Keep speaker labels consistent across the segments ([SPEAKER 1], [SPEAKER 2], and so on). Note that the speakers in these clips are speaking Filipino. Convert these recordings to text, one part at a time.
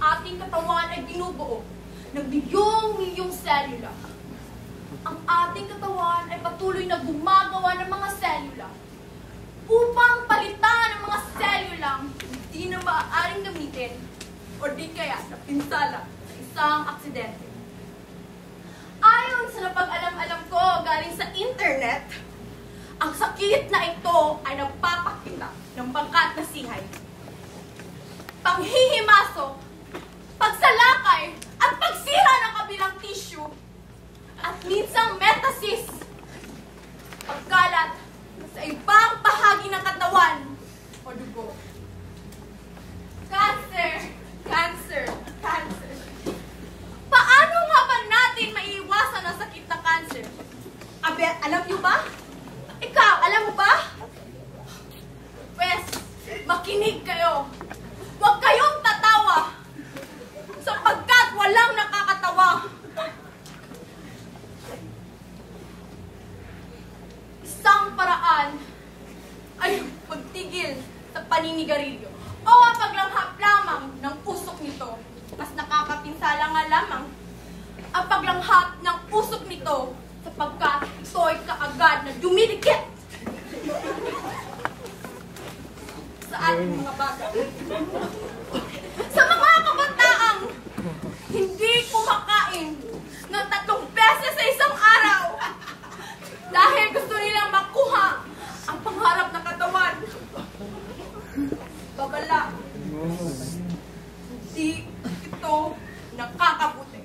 [SPEAKER 1] ating katawan ay binubuo ng milyong-milyong selula. Ang ating katawan ay patuloy na gumagawa ng mga selula upang palitan ang mga selulang hindi na maaaring gamitin o di kaya napinsala sa isang aksidente. Ayon sa napag-alam-alam ko galing sa internet, ang sakit na ito ay nagpapakita ng pangkat na sihay. Panghihimasok, pagsalakay, at pagsira ng kabilang tissue, at minsang metasis, pagkalat sa ibang bahagi ng katawan o dugo. Cancer, cancer, cancer. Paano nga ba natin maiiwasan ang sakit na cancer? Abe, alam niyo ba? Ikaw, alam mo ba? Pwes, makinig kayo. Huwag kayong tatawa. Sapagkat walang nakakatawa. Isang paraan ay magtigil sa paninigarilyo o ang paglanghap lamang ng usok nito. Mas nakakapinsala nga lamang ang paglanghap ng usok nito sapagkat ito ay kaagad na dumidikit sa ating mga bata. Sa mga kabataang hindi kumakain ng tatlong beses sa isang araw dahil gusto nilang makuha ang pangarap na katawan. Babala. Hindi ito nakakabuti.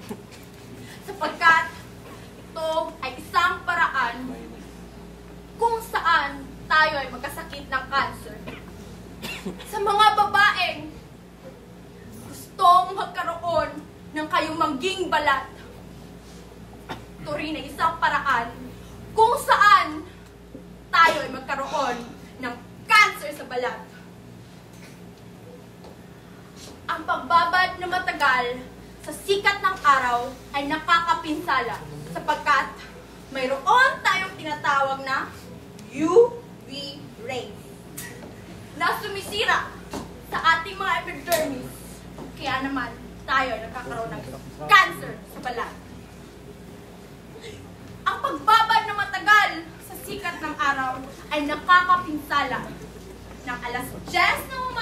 [SPEAKER 1] Sapagkat ito ay isang paraan kung saan tayo ay magkasakit ng cancer. Sa mga babaeng gustong magkaroon ng kayumangging balat, ito rin ay isang paraan kung saan tayo ay magkaroon ng cancer sa balat. Ang pagbabad na matagal sa sikat ng araw ay nakakapinsala sapagkat mayroon tayong tinatawag na UV rays na sumisira sa ating mga epidermis. Kaya naman, tayo ay nagkakaroon ng cancer sa balat. Ang pagbabad na matagal sa sikat ng araw ay nakakapinsala ng alas 10 ng umaga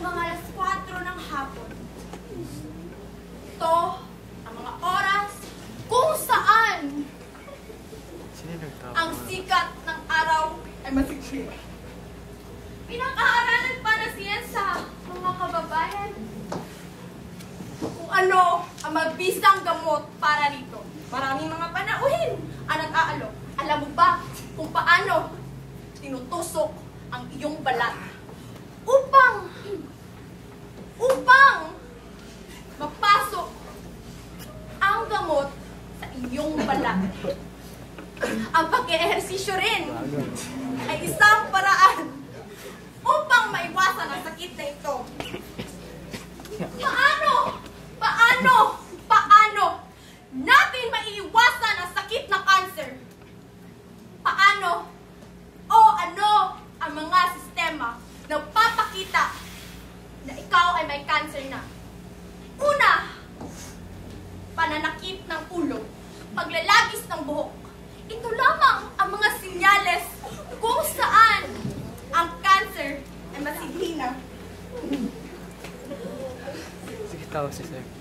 [SPEAKER 1] hanggang alas 4 ng hapon. Ito ang mga oras kung saan ang sikat ng araw ay masikip. Pinag-aaralan pa na siyensa, mga kababayan, kung ano ang mabisang gamot para rito. Maraming mga panauhin ang nag-aalok. Alam mo ba kung paano tinutusok ang iyong balat upang upang mapasok ang gamot sa iyong balat. Ang pag-ehersisyo rin ay isang paraan upang maiwasan ang sakit na ito. Paano?
[SPEAKER 2] 知
[SPEAKER 1] 道了，谢谢。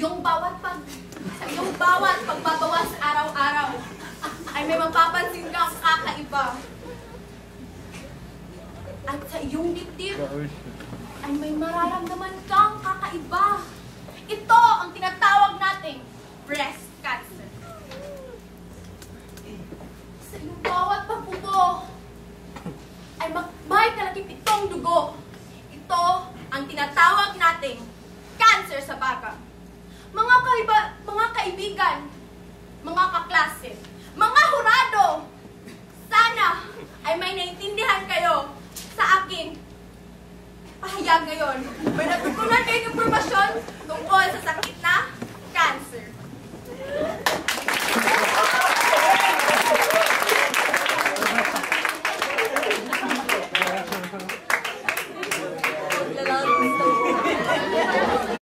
[SPEAKER 1] Iyong bawat pag iyong bawat pagbabawas araw-araw ay may mapapansin kang kakaiba. At sa iyong dibdib ay may mararamdaman kang kakaiba. Ito ang tinatawag nating breast cancer. Sa iyong bawat pagbubo ay may kalakipitong dugo. Ito ang tinatawag nating cancer sa baga mga, kaiba, mga kaibigan, mga kaklase, mga hurado, sana ay may naintindihan kayo sa aking pahayag ngayon. May natutunan kayong impormasyon tungkol sa sakit na cancer.